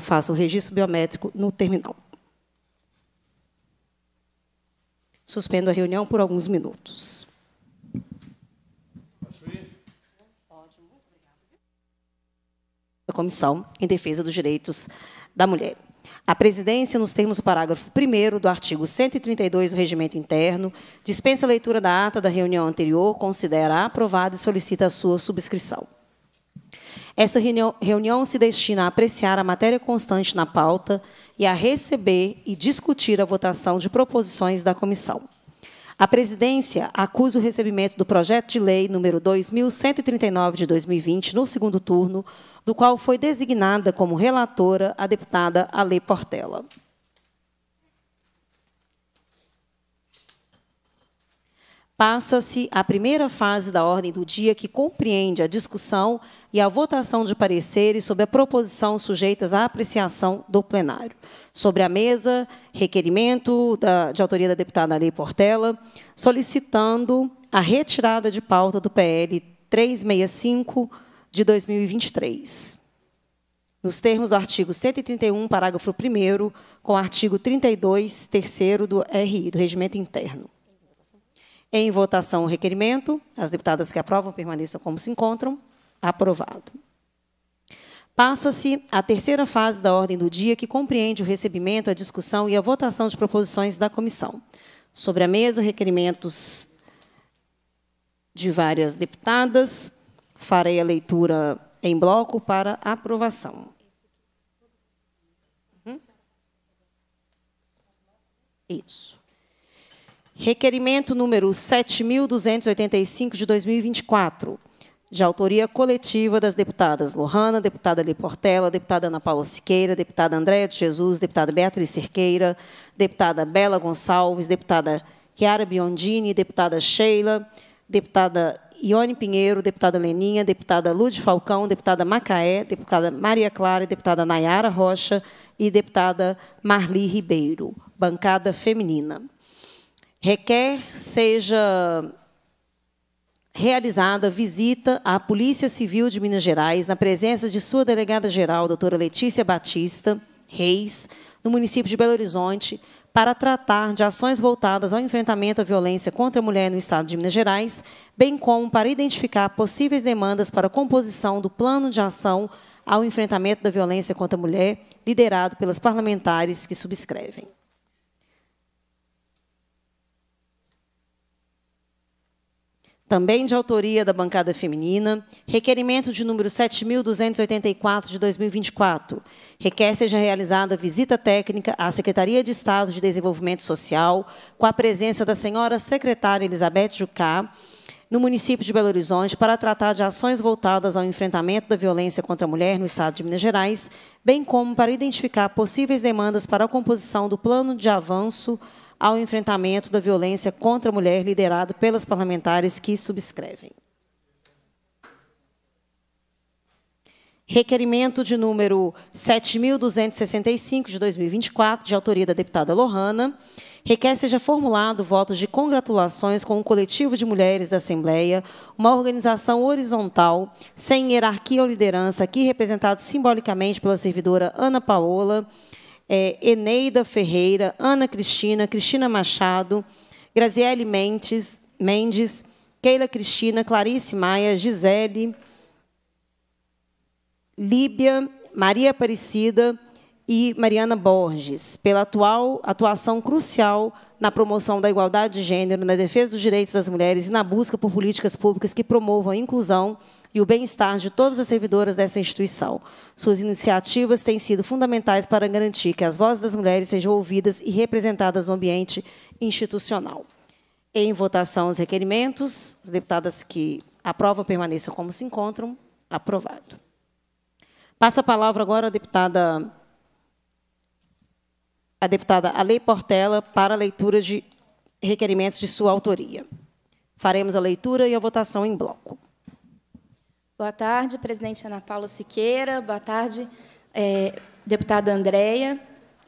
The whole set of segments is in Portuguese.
faça o registro biométrico no terminal. Suspendo a reunião por alguns minutos. Da Comissão em Defesa dos Direitos da Mulher. A presidência, nos termos do parágrafo 1 do artigo 132 do Regimento Interno, dispensa a leitura da ata da reunião anterior, considera aprovada e solicita a sua subscrição. Essa reunião se destina a apreciar a matéria constante na pauta e a receber e discutir a votação de proposições da comissão. A presidência acusa o recebimento do projeto de lei número 2139 de 2020 no segundo turno, do qual foi designada como relatora a deputada Ale Portela. Passa-se a primeira fase da ordem do dia, que compreende a discussão e a votação de pareceres sobre a proposição sujeitas à apreciação do plenário. Sobre a mesa, requerimento da, de autoria da deputada Ali Portela, solicitando a retirada de pauta do PL 365 de 2023. Nos termos do artigo 131, parágrafo 1 com o artigo 32, terceiro do RI, do Regimento Interno. Em votação o requerimento. As deputadas que aprovam permaneçam como se encontram. Aprovado. Passa-se a terceira fase da ordem do dia, que compreende o recebimento, a discussão e a votação de proposições da comissão. Sobre a mesa, requerimentos de várias deputadas. Farei a leitura em bloco para aprovação. Uhum. Isso. Requerimento número 7.285 de 2024, de autoria coletiva das deputadas Lohana, deputada Li Portela, deputada Ana Paula Siqueira, deputada Andréa de Jesus, deputada Beatriz Cerqueira, deputada Bela Gonçalves, deputada Chiara Biondini, deputada Sheila, deputada Ione Pinheiro, deputada Leninha, deputada Lude Falcão, deputada Macaé, deputada Maria Clara, deputada Nayara Rocha e deputada Marli Ribeiro, bancada feminina requer seja realizada visita à Polícia Civil de Minas Gerais, na presença de sua delegada-geral, doutora Letícia Batista Reis, no município de Belo Horizonte, para tratar de ações voltadas ao enfrentamento à violência contra a mulher no Estado de Minas Gerais, bem como para identificar possíveis demandas para a composição do plano de ação ao enfrentamento da violência contra a mulher, liderado pelas parlamentares que subscrevem. Também de autoria da bancada feminina, requerimento de número 7.284 de 2024. Requer seja realizada visita técnica à Secretaria de Estado de Desenvolvimento Social, com a presença da senhora secretária Elizabeth Jucá, no município de Belo Horizonte, para tratar de ações voltadas ao enfrentamento da violência contra a mulher no Estado de Minas Gerais, bem como para identificar possíveis demandas para a composição do plano de avanço ao enfrentamento da violência contra a mulher, liderado pelas parlamentares que subscrevem. Requerimento de número 7.265 de 2024, de autoria da deputada Lohana, requer seja formulado votos de congratulações com o coletivo de mulheres da Assembleia, uma organização horizontal, sem hierarquia ou liderança, aqui representado simbolicamente pela servidora Ana Paola, é, Eneida Ferreira, Ana Cristina, Cristina Machado, Graziele Mendes, Mendes, Keila Cristina, Clarice Maia, Gisele, Líbia, Maria Aparecida e Mariana Borges, pela atual atuação crucial na promoção da igualdade de gênero, na defesa dos direitos das mulheres e na busca por políticas públicas que promovam a inclusão e o bem-estar de todas as servidoras dessa instituição. Suas iniciativas têm sido fundamentais para garantir que as vozes das mulheres sejam ouvidas e representadas no ambiente institucional. Em votação, os requerimentos. As deputadas que aprovam permaneçam como se encontram. Aprovado. Passa a palavra agora a deputada a deputada Ale Portela para a leitura de requerimentos de sua autoria. Faremos a leitura e a votação em bloco. Boa tarde, presidente Ana Paula Siqueira. Boa tarde, é, deputada Andréia.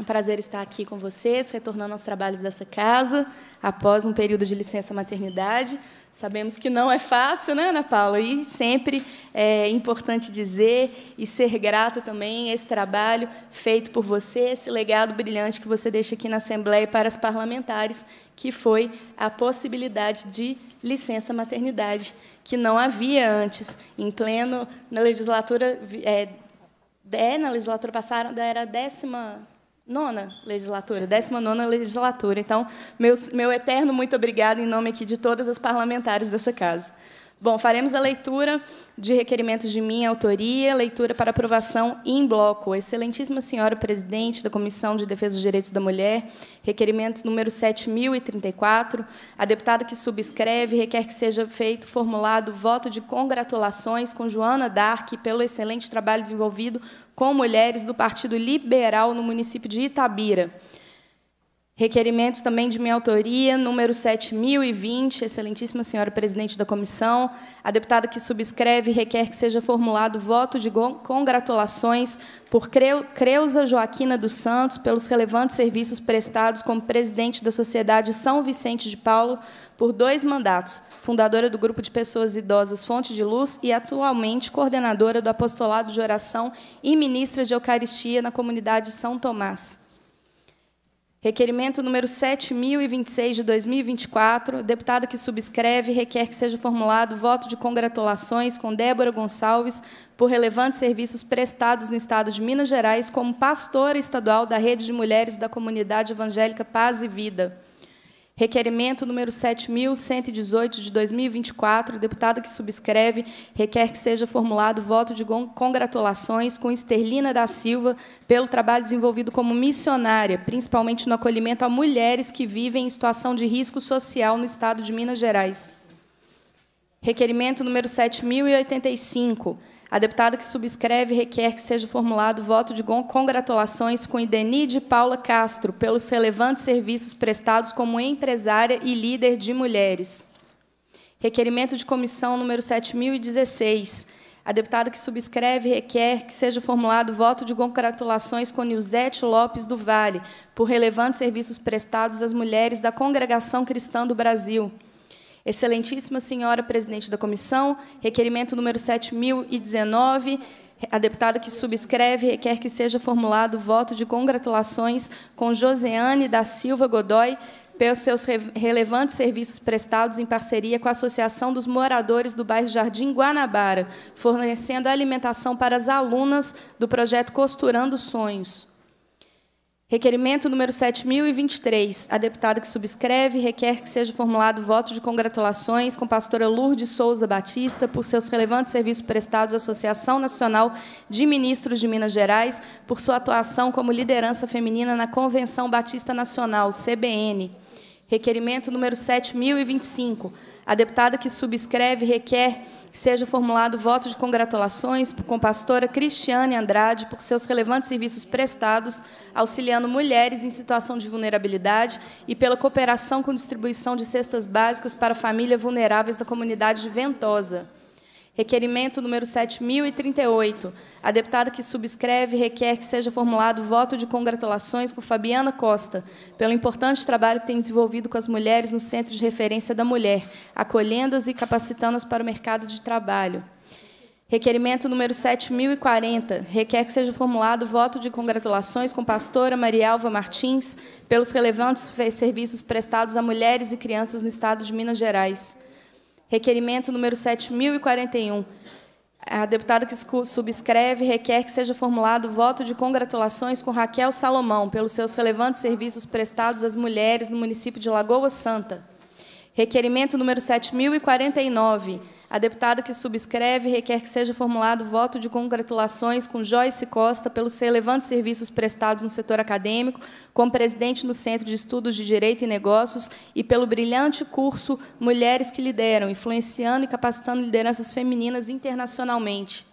Um prazer estar aqui com vocês, retornando aos trabalhos dessa casa, após um período de licença maternidade. Sabemos que não é fácil, né, Ana Paula? E sempre é importante dizer e ser grata também a esse trabalho feito por você, esse legado brilhante que você deixa aqui na Assembleia para as parlamentares, que foi a possibilidade de licença maternidade, que não havia antes. Em pleno, na legislatura, é, é na legislatura passada, era a décima nona legislatura, décima nona legislatura. Então, meu, eterno muito obrigado em nome aqui de todas as parlamentares dessa casa. Bom, faremos a leitura de requerimentos de minha autoria, leitura para aprovação em bloco. Excelentíssima senhora presidente da Comissão de Defesa dos Direitos da Mulher, requerimento número 7034, a deputada que subscreve requer que seja feito formulado voto de congratulações com Joana Dark pelo excelente trabalho desenvolvido com mulheres do Partido Liberal no município de Itabira. Requerimento também de minha autoria, número 7020, excelentíssima senhora presidente da comissão. A deputada que subscreve requer que seja formulado voto de congratulações por Creuza Joaquina dos Santos pelos relevantes serviços prestados como presidente da Sociedade São Vicente de Paulo por dois mandatos, fundadora do Grupo de Pessoas Idosas Fonte de Luz e atualmente coordenadora do Apostolado de Oração e ministra de Eucaristia na comunidade São Tomás. Requerimento número 7026 de 2024, deputado que subscreve requer que seja formulado voto de congratulações com Débora Gonçalves por relevantes serviços prestados no Estado de Minas Gerais como pastora estadual da Rede de Mulheres da Comunidade Evangélica Paz e Vida. Requerimento número 7.118 de 2024, o deputado que subscreve requer que seja formulado voto de congratulações com Esterlina da Silva pelo trabalho desenvolvido como missionária, principalmente no acolhimento a mulheres que vivem em situação de risco social no estado de Minas Gerais. Requerimento número 7.085, a deputada que subscreve requer que seja formulado voto de congratulações com Idenide Paula Castro pelos relevantes serviços prestados como empresária e líder de mulheres. Requerimento de comissão número 7016. A deputada que subscreve requer que seja formulado voto de congratulações com Nilzete Lopes do Vale por relevantes serviços prestados às mulheres da Congregação Cristã do Brasil. Excelentíssima senhora presidente da comissão, requerimento número 7019, a deputada que subscreve requer que seja formulado voto de congratulações com Joseane da Silva Godoy pelos seus relevantes serviços prestados em parceria com a Associação dos Moradores do bairro Jardim Guanabara, fornecendo alimentação para as alunas do projeto Costurando Sonhos. Requerimento número 7023. A deputada que subscreve requer que seja formulado voto de congratulações com pastora Lourdes Souza Batista por seus relevantes serviços prestados à Associação Nacional de Ministros de Minas Gerais, por sua atuação como liderança feminina na Convenção Batista Nacional, CBN. Requerimento número 7025. A deputada que subscreve requer seja formulado voto de congratulações com a pastora Cristiane Andrade por seus relevantes serviços prestados, auxiliando mulheres em situação de vulnerabilidade e pela cooperação com distribuição de cestas básicas para famílias vulneráveis da comunidade de Ventosa. Requerimento número 7038. A deputada que subscreve requer que seja formulado voto de congratulações com Fabiana Costa, pelo importante trabalho que tem desenvolvido com as mulheres no Centro de Referência da Mulher, acolhendo-as e capacitando-as para o mercado de trabalho. Requerimento número 7040. Requer que seja formulado voto de congratulações com pastora Marialva Martins pelos relevantes serviços prestados a mulheres e crianças no Estado de Minas Gerais. Requerimento número 7041. A deputada que subscreve requer que seja formulado voto de congratulações com Raquel Salomão pelos seus relevantes serviços prestados às mulheres no município de Lagoa Santa. Requerimento número 7049. A deputada que subscreve requer que seja formulado voto de congratulações com Joyce Costa pelos relevantes serviços prestados no setor acadêmico, como presidente no Centro de Estudos de Direito e Negócios e pelo brilhante curso Mulheres que Lideram, influenciando e capacitando lideranças femininas internacionalmente.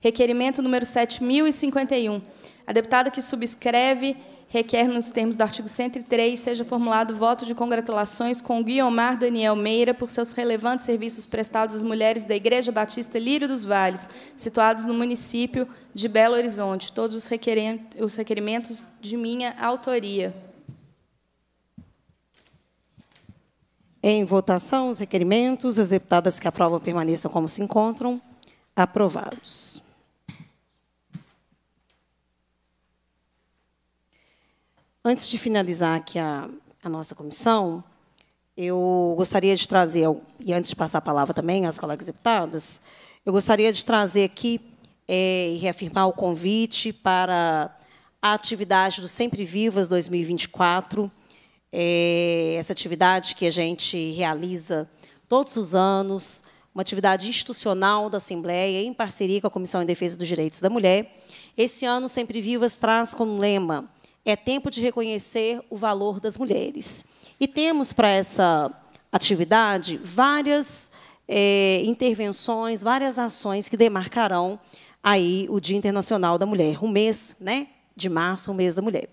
Requerimento número 7051. A deputada que subscreve requer, nos termos do artigo 103, seja formulado voto de congratulações com Guiomar Daniel Meira por seus relevantes serviços prestados às mulheres da Igreja Batista Lírio dos Vales, situados no município de Belo Horizonte. Todos os requerimentos de minha autoria. Em votação, os requerimentos. As deputadas que aprovam permaneçam como se encontram. Aprovados. Antes de finalizar aqui a, a nossa comissão, eu gostaria de trazer, e antes de passar a palavra também às colegas deputadas, eu gostaria de trazer aqui é, e reafirmar o convite para a atividade do Sempre Vivas 2024, é, essa atividade que a gente realiza todos os anos, uma atividade institucional da Assembleia, em parceria com a Comissão em Defesa dos Direitos da Mulher. Esse ano, Sempre Vivas traz como lema é tempo de reconhecer o valor das mulheres. E temos para essa atividade várias é, intervenções, várias ações que demarcarão aí o Dia Internacional da Mulher, o mês né, de março, o mês da mulher.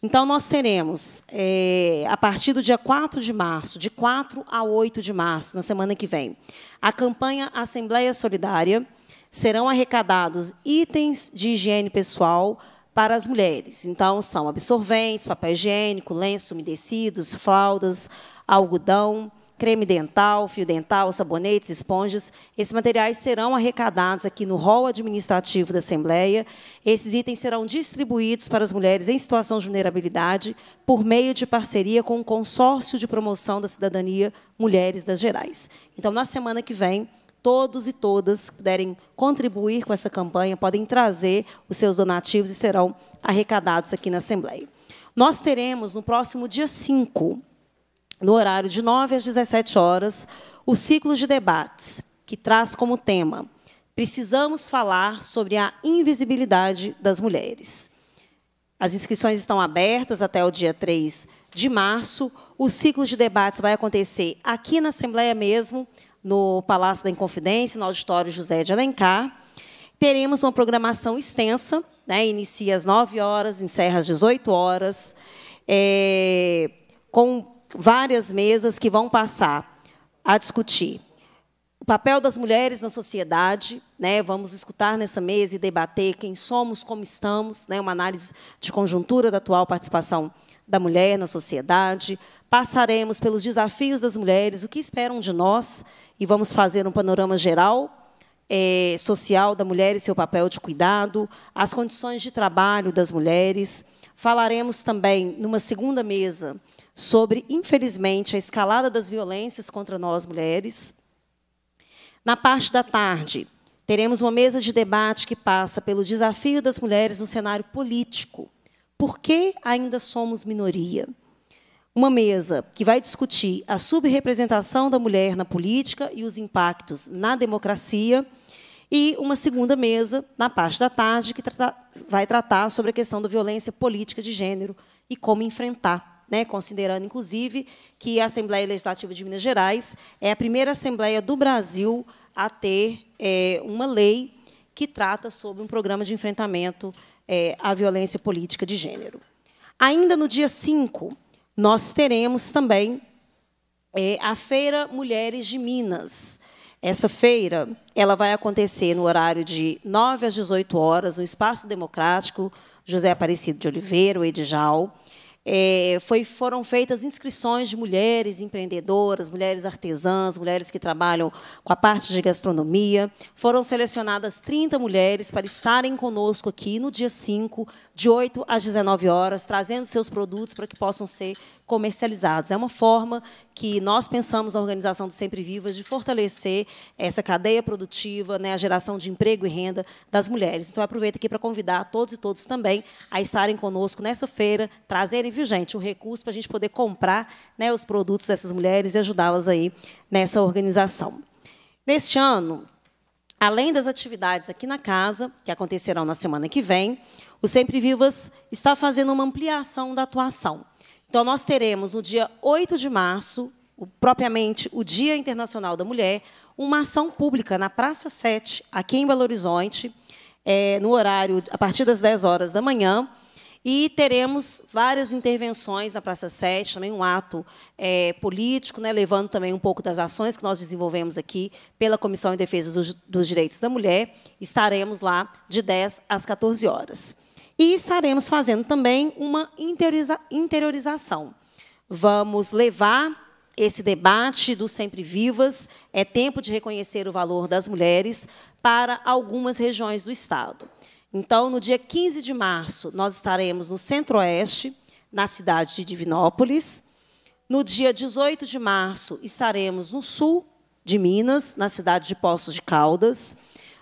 Então, nós teremos, é, a partir do dia 4 de março, de 4 a 8 de março, na semana que vem, a campanha Assembleia Solidária. Serão arrecadados itens de higiene pessoal para as mulheres. Então, são absorventes, papel higiênico, lenços umedecidos, fraldas, algodão, creme dental, fio dental, sabonetes, esponjas. Esses materiais serão arrecadados aqui no hall administrativo da Assembleia. Esses itens serão distribuídos para as mulheres em situação de vulnerabilidade por meio de parceria com o Consórcio de Promoção da Cidadania Mulheres das Gerais. Então, na semana que vem, todos e todas puderem contribuir com essa campanha, podem trazer os seus donativos e serão arrecadados aqui na Assembleia. Nós teremos, no próximo dia 5, no horário de 9 às 17 horas, o ciclo de debates, que traz como tema Precisamos falar sobre a invisibilidade das mulheres. As inscrições estão abertas até o dia 3 de março. O ciclo de debates vai acontecer aqui na Assembleia mesmo, no Palácio da Inconfidência, no auditório José de Alencar. Teremos uma programação extensa, né? inicia às 9 horas, encerra às 18 horas, é, com várias mesas que vão passar a discutir o papel das mulheres na sociedade, né? Vamos escutar nessa mesa e debater quem somos, como estamos, né? Uma análise de conjuntura da atual participação da mulher na sociedade. Passaremos pelos desafios das mulheres, o que esperam de nós, e vamos fazer um panorama geral é, social da mulher e seu papel de cuidado, as condições de trabalho das mulheres. Falaremos também, numa segunda mesa, sobre, infelizmente, a escalada das violências contra nós mulheres. Na parte da tarde, teremos uma mesa de debate que passa pelo desafio das mulheres no cenário político. Por que ainda somos minoria? Uma mesa que vai discutir a subrepresentação da mulher na política e os impactos na democracia. E uma segunda mesa, na parte da tarde, que vai tratar sobre a questão da violência política de gênero e como enfrentar né, considerando, inclusive, que a Assembleia Legislativa de Minas Gerais é a primeira Assembleia do Brasil a ter é, uma lei que trata sobre um programa de enfrentamento é, à violência política de gênero. Ainda no dia 5, nós teremos também é, a Feira Mulheres de Minas. Esta feira ela vai acontecer no horário de 9 às 18 horas, no Espaço Democrático José Aparecido de Oliveira, o Edjal. É, foi, foram feitas inscrições de mulheres empreendedoras, mulheres artesãs, mulheres que trabalham com a parte de gastronomia. Foram selecionadas 30 mulheres para estarem conosco aqui no dia 5, de 8 às 19 horas, trazendo seus produtos para que possam ser comercializados. É uma forma que nós pensamos na organização do Sempre Vivas de fortalecer essa cadeia produtiva, né, a geração de emprego e renda das mulheres. Então, aproveito aqui para convidar todos e todos também a estarem conosco nessa feira, trazerem, viu, gente, o recurso para a gente poder comprar né, os produtos dessas mulheres e ajudá-las aí nessa organização. Neste ano, além das atividades aqui na casa, que acontecerão na semana que vem, o Sempre Vivas está fazendo uma ampliação da atuação. Então, nós teremos no dia 8 de março, propriamente o Dia Internacional da Mulher, uma ação pública na Praça 7, aqui em Belo Horizonte, é, no horário a partir das 10 horas da manhã. E teremos várias intervenções na Praça 7, também um ato é, político, né, levando também um pouco das ações que nós desenvolvemos aqui pela Comissão de Defesa dos, dos Direitos da Mulher. Estaremos lá de 10 às 14 horas. E estaremos fazendo também uma interioriza interiorização. Vamos levar esse debate do Sempre Vivas, é tempo de reconhecer o valor das mulheres, para algumas regiões do Estado. Então, no dia 15 de março, nós estaremos no Centro-Oeste, na cidade de Divinópolis. No dia 18 de março, estaremos no Sul de Minas, na cidade de Poços de Caldas.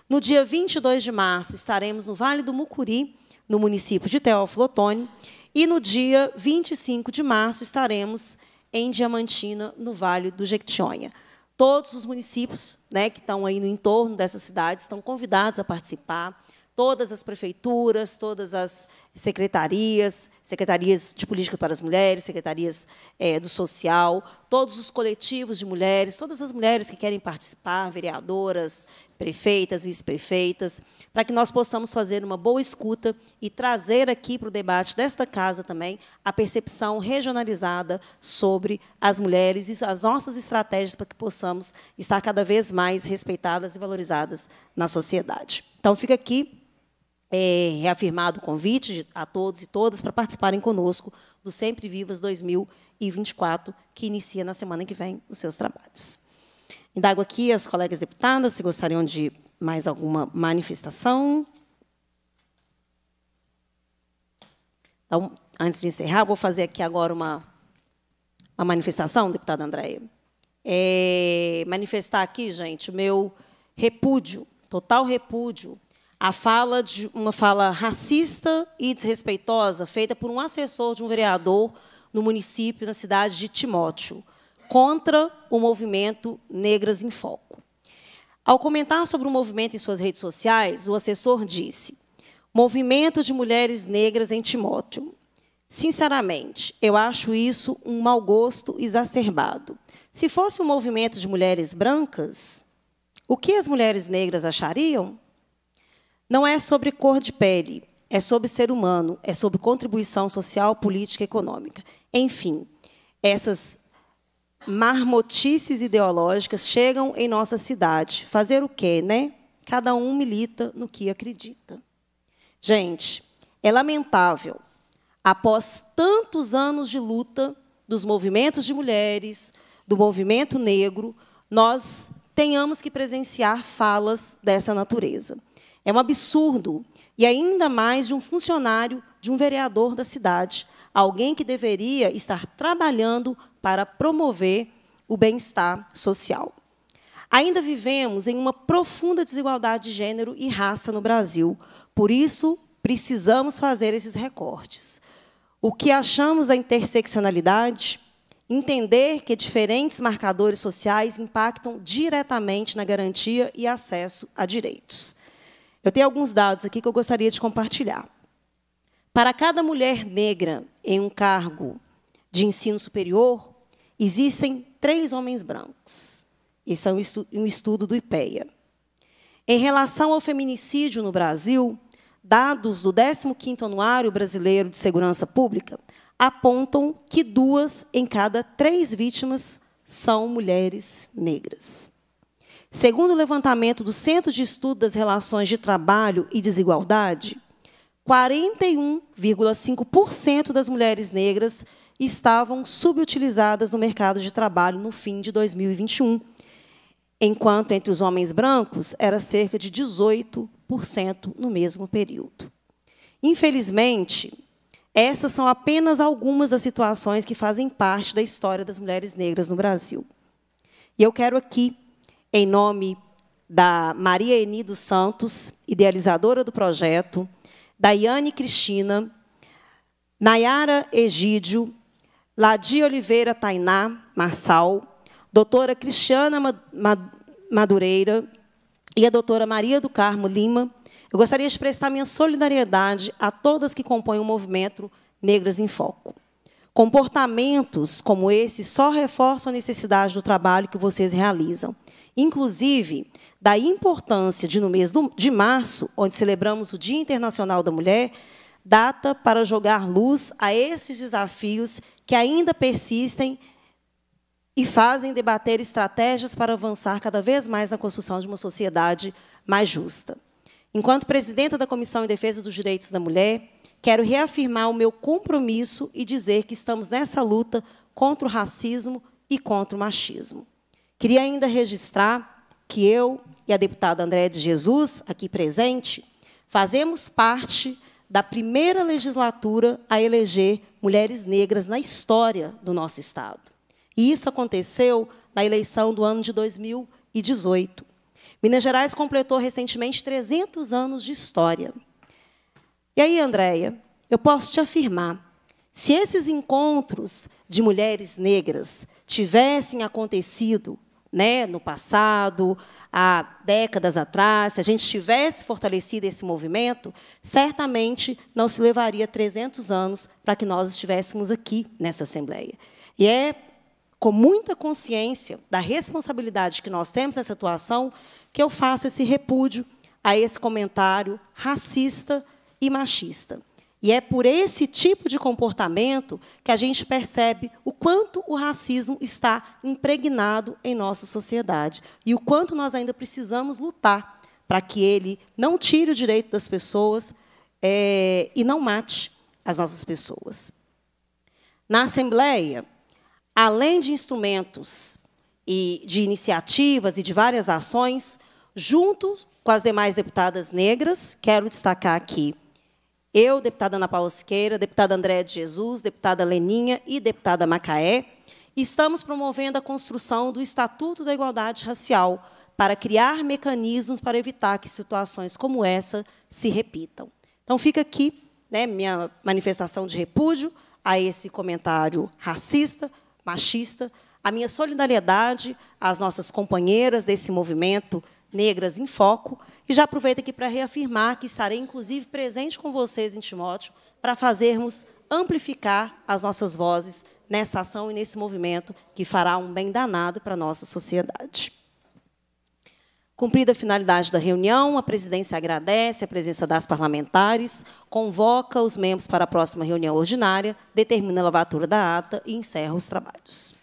No dia 22 de março, estaremos no Vale do Mucuri, no município de Teófilo Otoni. E no dia 25 de março, estaremos em Diamantina, no Vale do Jequitinhonha. Todos os municípios né, que estão aí no entorno dessa cidade estão convidados a participar todas as prefeituras, todas as secretarias, secretarias de política para as mulheres, secretarias é, do social, todos os coletivos de mulheres, todas as mulheres que querem participar, vereadoras, prefeitas, vice-prefeitas, para que nós possamos fazer uma boa escuta e trazer aqui para o debate desta casa também a percepção regionalizada sobre as mulheres e as nossas estratégias para que possamos estar cada vez mais respeitadas e valorizadas na sociedade. Então, fica aqui é, reafirmado o convite a todos e todas para participarem conosco do Sempre Vivas 2024, que inicia na semana que vem os seus trabalhos. Indago aqui as colegas deputadas se gostariam de mais alguma manifestação. Então, antes de encerrar, vou fazer aqui agora uma, uma manifestação, deputada Andréia. É, manifestar aqui, gente, o meu repúdio, total repúdio a fala de uma fala racista e desrespeitosa feita por um assessor de um vereador no município, na cidade de Timóteo, contra o movimento Negras em Foco. Ao comentar sobre o movimento em suas redes sociais, o assessor disse: Movimento de mulheres negras em Timóteo. Sinceramente, eu acho isso um mau gosto exacerbado. Se fosse um movimento de mulheres brancas, o que as mulheres negras achariam? Não é sobre cor de pele, é sobre ser humano, é sobre contribuição social, política e econômica. Enfim, essas marmotices ideológicas chegam em nossa cidade. Fazer o quê, né? Cada um milita no que acredita. Gente, é lamentável, após tantos anos de luta dos movimentos de mulheres, do movimento negro, nós tenhamos que presenciar falas dessa natureza. É um absurdo. E ainda mais de um funcionário, de um vereador da cidade, alguém que deveria estar trabalhando para promover o bem-estar social. Ainda vivemos em uma profunda desigualdade de gênero e raça no Brasil. Por isso, precisamos fazer esses recortes. O que achamos da interseccionalidade? Entender que diferentes marcadores sociais impactam diretamente na garantia e acesso a direitos. Eu tenho alguns dados aqui que eu gostaria de compartilhar. Para cada mulher negra em um cargo de ensino superior, existem três homens brancos. Isso é um estudo do IPEA. Em relação ao feminicídio no Brasil, dados do 15º Anuário Brasileiro de Segurança Pública apontam que duas em cada três vítimas são mulheres negras. Segundo o levantamento do Centro de Estudo das Relações de Trabalho e Desigualdade, 41,5% das mulheres negras estavam subutilizadas no mercado de trabalho no fim de 2021, enquanto entre os homens brancos era cerca de 18% no mesmo período. Infelizmente, essas são apenas algumas das situações que fazem parte da história das mulheres negras no Brasil. E eu quero aqui em nome da Maria Eni dos Santos, idealizadora do projeto, Daiane Cristina, Nayara Egídio, Ladia Oliveira Tainá Marçal, doutora Cristiana Madureira e a doutora Maria do Carmo Lima, eu gostaria de prestar minha solidariedade a todas que compõem o movimento Negras em Foco. Comportamentos como esse só reforçam a necessidade do trabalho que vocês realizam inclusive da importância de, no mês de março, onde celebramos o Dia Internacional da Mulher, data para jogar luz a esses desafios que ainda persistem e fazem debater estratégias para avançar cada vez mais na construção de uma sociedade mais justa. Enquanto presidenta da Comissão em Defesa dos Direitos da Mulher, quero reafirmar o meu compromisso e dizer que estamos nessa luta contra o racismo e contra o machismo. Queria ainda registrar que eu e a deputada Andréa de Jesus, aqui presente, fazemos parte da primeira legislatura a eleger mulheres negras na história do nosso Estado. E isso aconteceu na eleição do ano de 2018. Minas Gerais completou recentemente 300 anos de história. E aí, Andréia, eu posso te afirmar, se esses encontros de mulheres negras tivessem acontecido né, no passado, há décadas atrás, se a gente tivesse fortalecido esse movimento, certamente não se levaria 300 anos para que nós estivéssemos aqui nessa Assembleia. E é com muita consciência da responsabilidade que nós temos nessa atuação que eu faço esse repúdio a esse comentário racista e machista. E é por esse tipo de comportamento que a gente percebe o quanto o racismo está impregnado em nossa sociedade e o quanto nós ainda precisamos lutar para que ele não tire o direito das pessoas é, e não mate as nossas pessoas. Na Assembleia, além de instrumentos e de iniciativas e de várias ações, junto com as demais deputadas negras, quero destacar aqui eu, deputada Ana Paula Siqueira, deputada Andréa de Jesus, deputada Leninha e deputada Macaé, estamos promovendo a construção do Estatuto da Igualdade Racial para criar mecanismos para evitar que situações como essa se repitam. Então, fica aqui né, minha manifestação de repúdio a esse comentário racista, machista, a minha solidariedade às nossas companheiras desse movimento Negras em Foco. E já aproveito aqui para reafirmar que estarei, inclusive, presente com vocês em Timóteo para fazermos amplificar as nossas vozes nessa ação e nesse movimento que fará um bem danado para a nossa sociedade. Cumprida a finalidade da reunião, a presidência agradece a presença das parlamentares, convoca os membros para a próxima reunião ordinária, determina a lavatura da ata e encerra os trabalhos.